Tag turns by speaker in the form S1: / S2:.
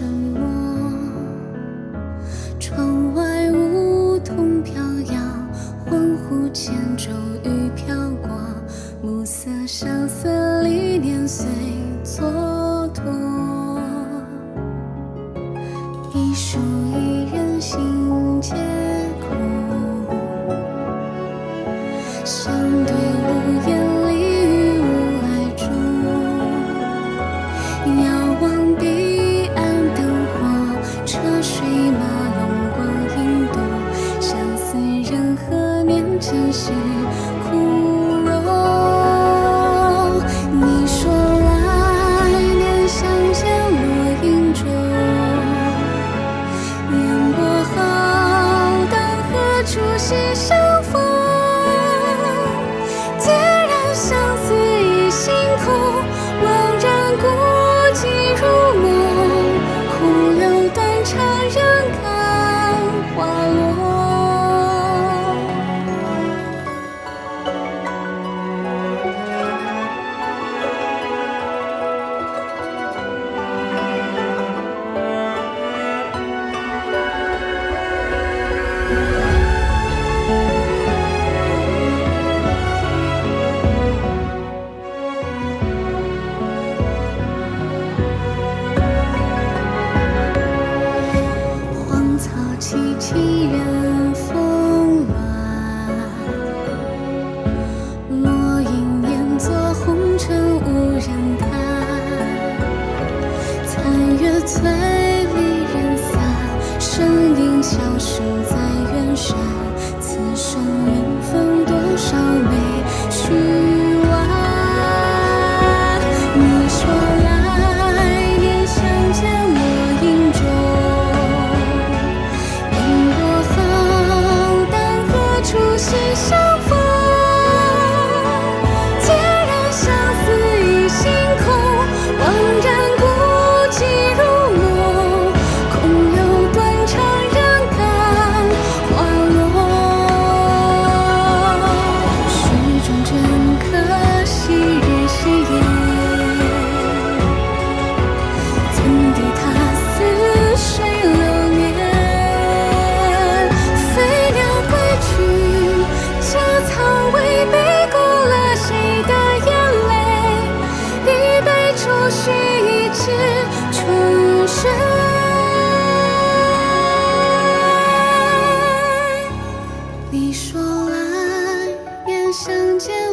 S1: 沉默。窗外梧桐飘摇恍惚间舟雨飘过暮色相思里年岁。何年一人风暖，我应念做红尘无人看。残月醉离人散，身影消失在远山。谁你说爱念相见。